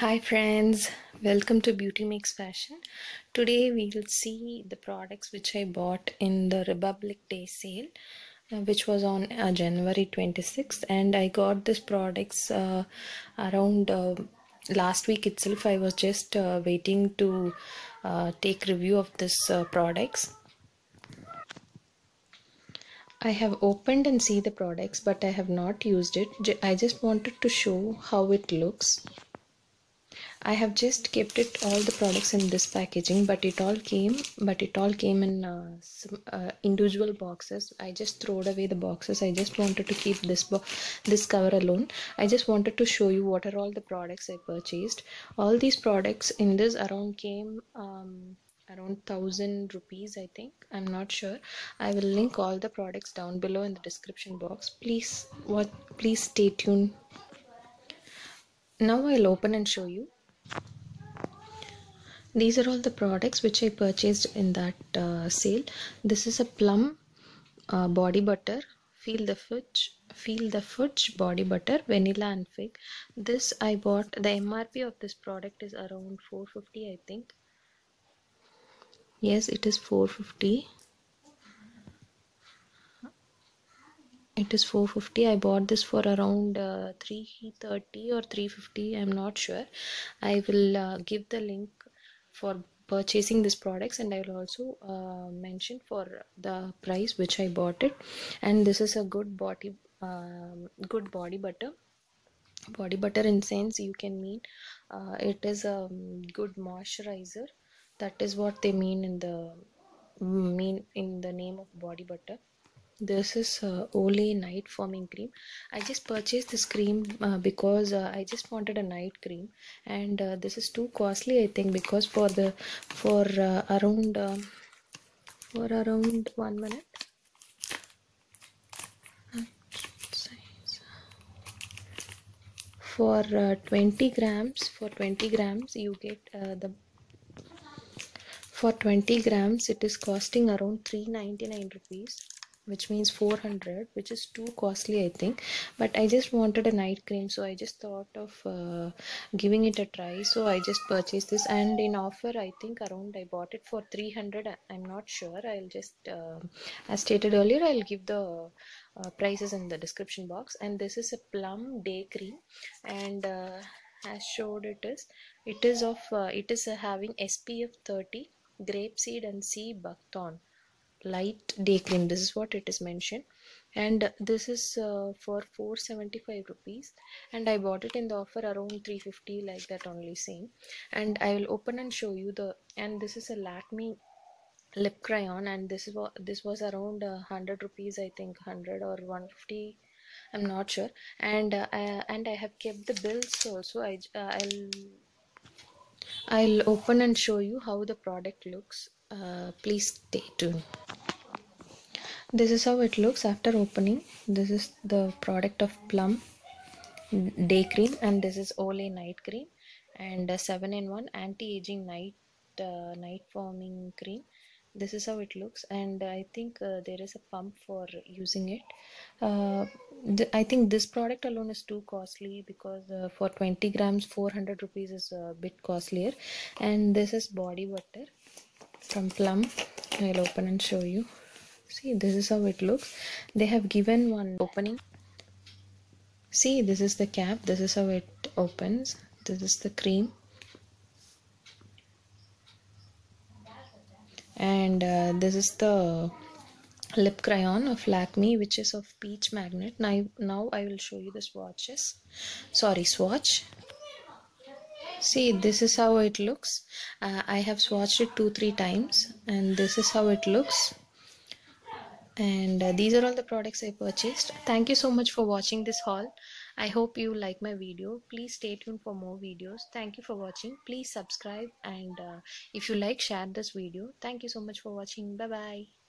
Hi friends, welcome to Beauty Makes Fashion. Today we will see the products which I bought in the Republic Day sale, uh, which was on uh, January 26th, and I got these products uh, around uh, last week itself. I was just uh, waiting to uh, take review of this uh, products. I have opened and see the products, but I have not used it. I just wanted to show how it looks. I have just kept it all the products in this packaging, but it all came, but it all came in uh, some, uh, individual boxes. I just throwed away the boxes. I just wanted to keep this this cover alone. I just wanted to show you what are all the products I purchased. All these products in this around came um, around thousand rupees. I think I'm not sure. I will link all the products down below in the description box. Please what? Please stay tuned. Now I'll open and show you these are all the products which i purchased in that uh, sale. This is a plum uh, body butter. Feel the fudge feel the fudge body butter vanilla and fig. This i bought the mrp of this product is around 450 i think. Yes it is 450 it is 450 i bought this for around uh, 330 or 350 i'm not sure. I will uh, give the link for purchasing these products and i will also uh, mention for the price which i bought it. And this is a good body um, good body butter. Body butter in sense you can mean uh, it is a um, good moisturizer. That is what they mean in the mean in the name of body butter this is uh, Olay night firming cream. I just purchased this cream uh, because uh, I just wanted a night cream. And uh, this is too costly I think because for the for uh, around uh, for around one minute. For uh, 20 grams for 20 grams you get uh, the for 20 grams it is costing around 399 rupees which means 400 which is too costly i think. But i just wanted a night cream so i just thought of uh, giving it a try. So i just purchased this and in offer i think around i bought it for 300 i'm not sure. I'll just uh, as stated earlier i'll give the uh, prices in the description box. And this is a plum day cream and uh, as showed it is it is of uh, it is uh, having spf 30 grapeseed and sea buckthorn light day cream. This is what it is mentioned. And this is uh, for 475 rupees. And i bought it in the offer around 350 like that only same. And i will open and show you the and this is a lakme lip crayon. And this is what this was around uh, 100 rupees i think 100 or 150 i'm not sure. And uh, I, and i have kept the bills also. I uh, i'll i'll open and show you how the product looks uh, please stay tuned. This is how it looks after opening. This is the product of plum day cream and this is Olay night cream and 7 in 1 anti-aging night uh, night firming cream. This is how it looks and i think uh, there is a pump for using it. Uh, th- i think this product alone is too costly because uh, for 20 grams 400 rupees is a bit costlier. And this is body butter from plum i'll open and show you. See this is how it looks. They have given one opening. See this is the cap. This is how it opens. This is the cream. And uh, this is the lip crayon of Lakme which is of peach magnet. Now, now I will show you the swatches. Sorry swatch see this is how it looks. Uh, I have swatched it two three times and this is how it looks. And uh, these are all the products I purchased. Thank you so much for watching this haul. I hope you like my video. Please stay tuned for more videos. Thank you for watching. Please subscribe and uh, if you like share this video. Thank you so much for watching. Bye bye